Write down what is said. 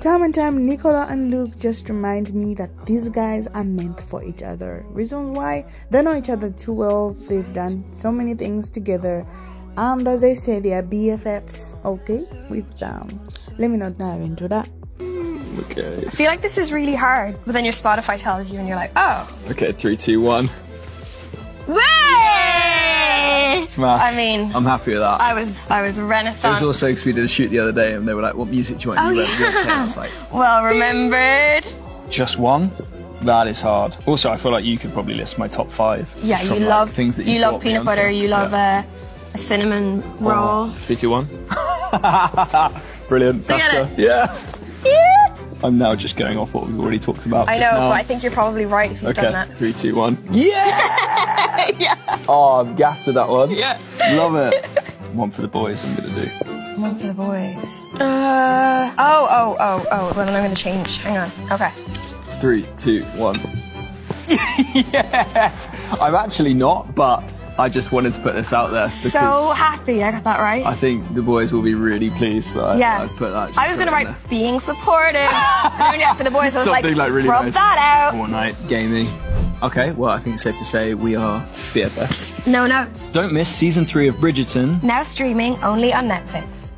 Time and time, Nicola and Luke just remind me that these guys are meant for each other. Reasons why they know each other too well. They've done so many things together, and as I say, they are BFFs. Okay, with them. Let me not dive into that. Okay. I feel like this is really hard, but then your Spotify tells you, and you're like, oh. Okay, three, two, one. Smash. I mean, I'm happy with that. I was I was renaissance. it was renaissance. also because we did a shoot the other day and they were like, what music do you want? Oh, you went yeah. Beyonce. I was like, well remembered. just one? That is hard. Also, I feel like you could probably list my top five. Yeah, you like, love things that you you love peanut butter. onto. You love Yeah. uh, a cinnamon roll. Three, two, one. Brilliant. Look at That's the- Yeah. I'm now just going off what we've already talked about. I know, now. but I think you're probably right if you've Okay, done that. three, two, one. Yeah! yeah. Oh, I'm gassed at that one. Yeah. Love it. one for the boys, I'm gonna do. One for the boys. Uh. Oh, oh, oh, oh. Well, then I'm gonna change. Hang on. Okay. Three, two, one. yes! I'm actually not, but I just wanted to put this out there because So happy I got that right. I think the boys will be really pleased that I, yeah. I put that. I was gonna it in write being supportive. I'm doing it for the boys. I was Something like, like really rub nice. that out. Fortnite gaming. Okay, well, I think it's safe to say we are BFFs. No notes. Don't miss season three of Bridgerton. Now streaming only on Netflix.